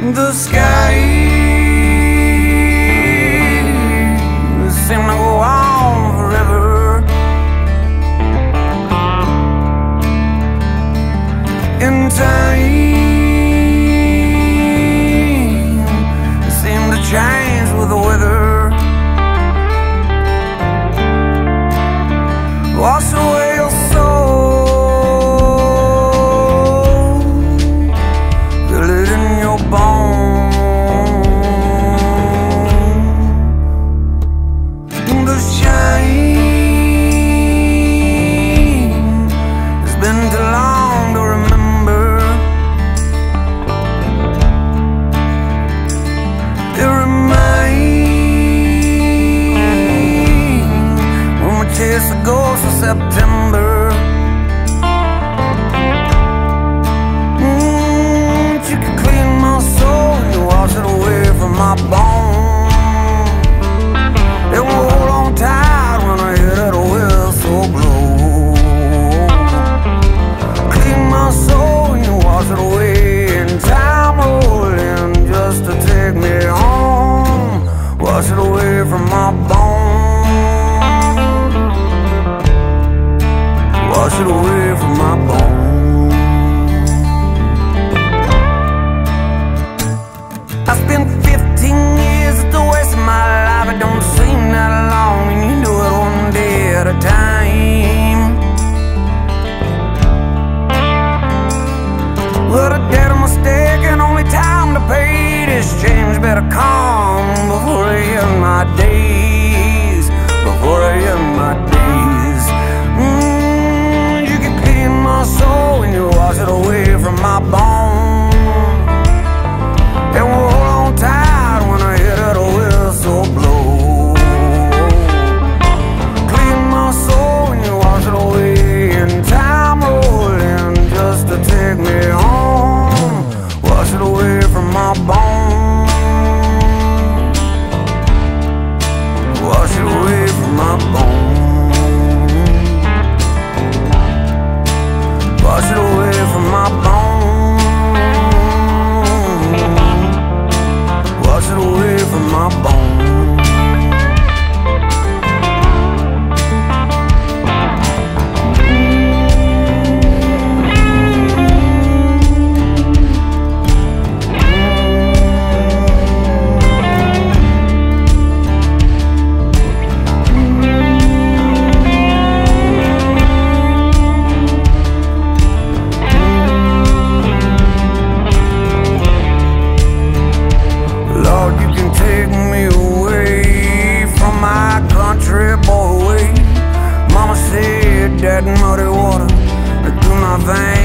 the sky. Seem to go on forever. In time seemed to change it's been too long to remember. It when we chase the ghosts of September. washing away from my bones. I spent 15 years at the waste of my life. It don't seem that long, and you do it one day at a time. What a dead mistake, and only time to pay this change. Better call. dead muddy water. Through my veins